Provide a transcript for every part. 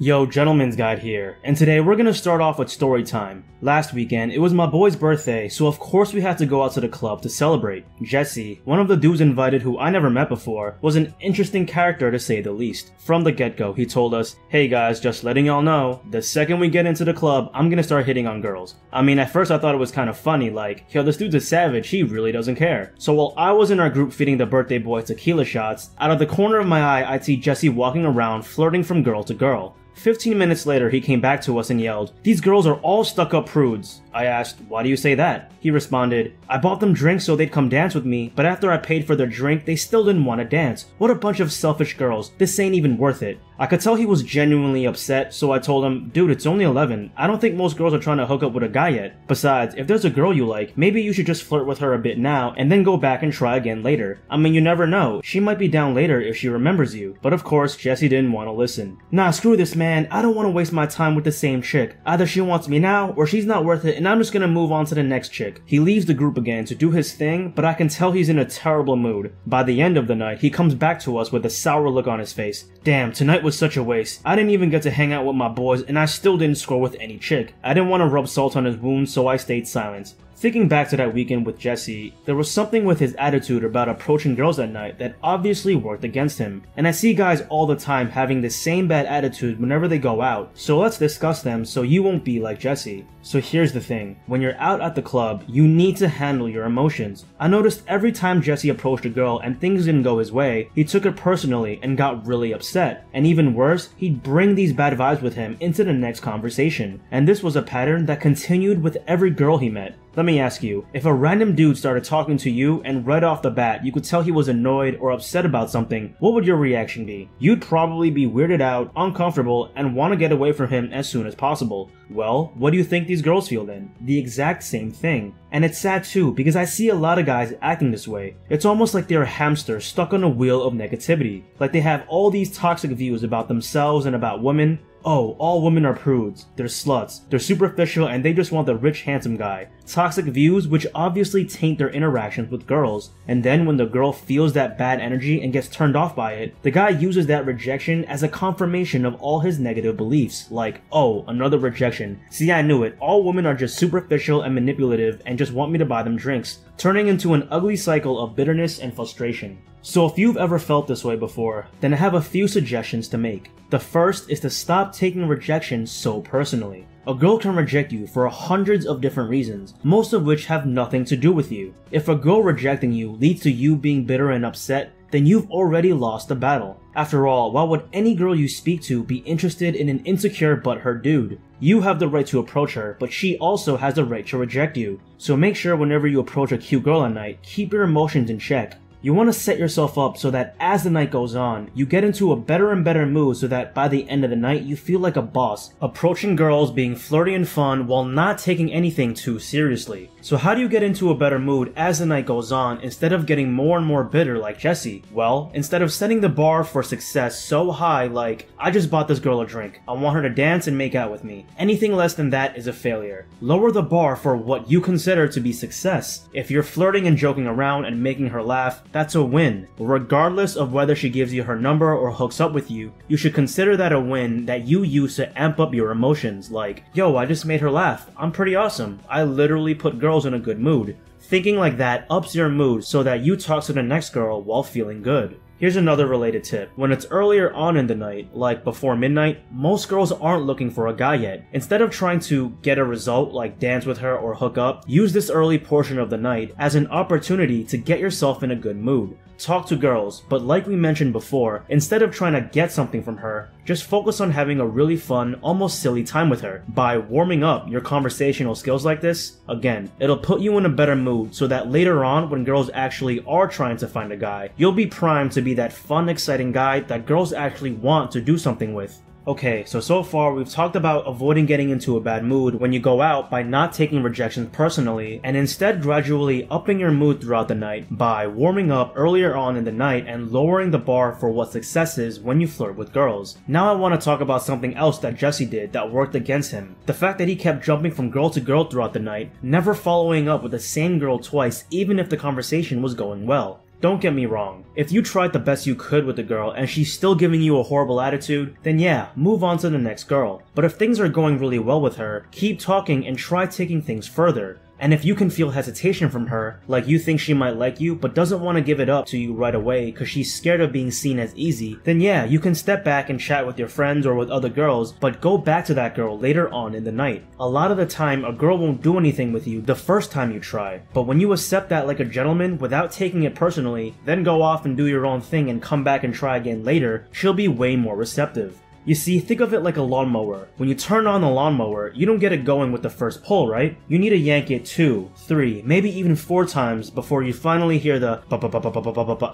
Yo, Gentlemen's Guide here, and today we're gonna start off with story time. Last weekend, it was my boy's birthday, so of course we had to go out to the club to celebrate. Jesse, one of the dudes invited who I never met before, was an interesting character to say the least. From the get-go, he told us, hey guys, just letting y'all know, the second we get into the club, I'm gonna start hitting on girls. I mean, at first I thought it was kinda funny, like, yo, this dude's a savage, he really doesn't care. So while I was in our group feeding the birthday boy tequila shots, out of the corner of my eye, I'd see Jesse walking around, flirting from girl to girl. 15 minutes later, he came back to us and yelled, These girls are all stuck up prudes. I asked, Why do you say that? He responded, I bought them drinks so they'd come dance with me, but after I paid for their drink, they still didn't want to dance. What a bunch of selfish girls. This ain't even worth it. I could tell he was genuinely upset, so I told him, Dude, it's only 11. I don't think most girls are trying to hook up with a guy yet. Besides, if there's a girl you like, maybe you should just flirt with her a bit now and then go back and try again later. I mean, you never know. She might be down later if she remembers you. But of course, Jesse didn't want to listen. Nah, screw this, man. I don't want to waste my time with the same chick. Either she wants me now, or she's not worth it, and I'm just gonna move on to the next chick. He leaves the group again to do his thing, but I can tell he's in a terrible mood. By the end of the night, he comes back to us with a sour look on his face. Damn, tonight was such a waste. I didn't even get to hang out with my boys, and I still didn't score with any chick. I didn't want to rub salt on his wounds, so I stayed silent. Thinking back to that weekend with Jesse, there was something with his attitude about approaching girls at night that obviously worked against him. And I see guys all the time having the same bad attitude whenever they go out, so let's discuss them so you won't be like Jesse. So here's the thing, when you're out at the club, you need to handle your emotions. I noticed every time Jesse approached a girl and things didn't go his way, he took it personally and got really upset. And even worse, he'd bring these bad vibes with him into the next conversation. And this was a pattern that continued with every girl he met. Let me ask you, if a random dude started talking to you and right off the bat you could tell he was annoyed or upset about something, what would your reaction be? You'd probably be weirded out, uncomfortable, and want to get away from him as soon as possible. Well, what do you think these girls feel then? The exact same thing. And it's sad too, because I see a lot of guys acting this way. It's almost like they're a hamster stuck on a wheel of negativity. Like they have all these toxic views about themselves and about women, Oh, all women are prudes, they're sluts, they're superficial, and they just want the rich, handsome guy. Toxic views which obviously taint their interactions with girls. And then when the girl feels that bad energy and gets turned off by it, the guy uses that rejection as a confirmation of all his negative beliefs. Like, oh, another rejection. See, I knew it. All women are just superficial and manipulative and just want me to buy them drinks, turning into an ugly cycle of bitterness and frustration. So if you've ever felt this way before, then I have a few suggestions to make. The first is to stop taking rejection so personally. A girl can reject you for hundreds of different reasons, most of which have nothing to do with you. If a girl rejecting you leads to you being bitter and upset, then you've already lost the battle. After all, why would any girl you speak to be interested in an insecure but butthurt dude? You have the right to approach her, but she also has the right to reject you. So make sure whenever you approach a cute girl at night, keep your emotions in check. You want to set yourself up so that as the night goes on, you get into a better and better mood so that by the end of the night you feel like a boss, approaching girls, being flirty and fun while not taking anything too seriously. So how do you get into a better mood as the night goes on instead of getting more and more bitter like Jesse? Well, instead of setting the bar for success so high like, I just bought this girl a drink, I want her to dance and make out with me. Anything less than that is a failure. Lower the bar for what you consider to be success. If you're flirting and joking around and making her laugh, that's a win. Regardless of whether she gives you her number or hooks up with you, you should consider that a win that you use to amp up your emotions like, yo, I just made her laugh. I'm pretty awesome. I literally put girls in a good mood. Thinking like that ups your mood so that you talk to the next girl while feeling good. Here's another related tip. When it's earlier on in the night, like before midnight, most girls aren't looking for a guy yet. Instead of trying to get a result like dance with her or hook up, use this early portion of the night as an opportunity to get yourself in a good mood. Talk to girls, but like we mentioned before, instead of trying to get something from her, just focus on having a really fun, almost silly time with her. By warming up your conversational skills like this, again, it'll put you in a better mood so that later on when girls actually are trying to find a guy, you'll be primed to be that fun, exciting guy that girls actually want to do something with. Okay, so so far we've talked about avoiding getting into a bad mood when you go out by not taking rejections personally and instead gradually upping your mood throughout the night by warming up earlier on in the night and lowering the bar for what success is when you flirt with girls. Now I want to talk about something else that Jesse did that worked against him. The fact that he kept jumping from girl to girl throughout the night, never following up with the same girl twice even if the conversation was going well. Don't get me wrong. If you tried the best you could with the girl and she's still giving you a horrible attitude, then yeah, move on to the next girl. But if things are going really well with her, keep talking and try taking things further. And if you can feel hesitation from her, like you think she might like you but doesn't want to give it up to you right away because she's scared of being seen as easy, then yeah, you can step back and chat with your friends or with other girls, but go back to that girl later on in the night. A lot of the time, a girl won't do anything with you the first time you try, but when you accept that like a gentleman without taking it personally, then go off and do your own thing and come back and try again later, she'll be way more receptive. You see, think of it like a lawnmower. When you turn on the lawnmower, you don't get it going with the first pull, right? You need to yank it two, three, maybe even four times before you finally hear the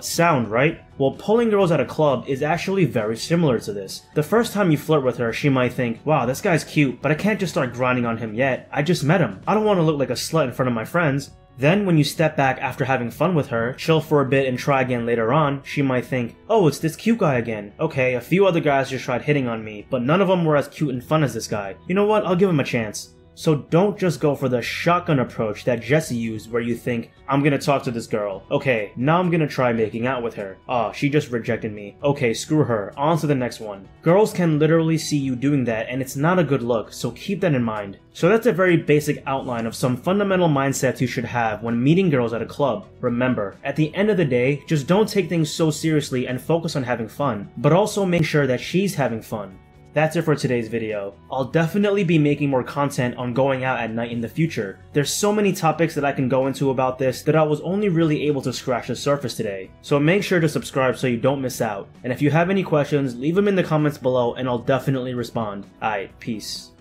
sound, right? Well, pulling girls at a club is actually very similar to this. The first time you flirt with her, she might think, wow, this guy's cute, but I can't just start grinding on him yet. I just met him. I don't want to look like a slut in front of my friends. Then, when you step back after having fun with her, chill for a bit and try again later on, she might think, oh, it's this cute guy again. Okay, a few other guys just tried hitting on me, but none of them were as cute and fun as this guy. You know what, I'll give him a chance. So don't just go for the shotgun approach that Jesse used where you think, I'm gonna talk to this girl. Okay, now I'm gonna try making out with her. Ah, oh, she just rejected me. Okay, screw her. On to the next one. Girls can literally see you doing that and it's not a good look, so keep that in mind. So that's a very basic outline of some fundamental mindsets you should have when meeting girls at a club. Remember, at the end of the day, just don't take things so seriously and focus on having fun, but also make sure that she's having fun. That's it for today's video. I'll definitely be making more content on going out at night in the future. There's so many topics that I can go into about this that I was only really able to scratch the surface today. So make sure to subscribe so you don't miss out. And if you have any questions, leave them in the comments below and I'll definitely respond. Alright, peace.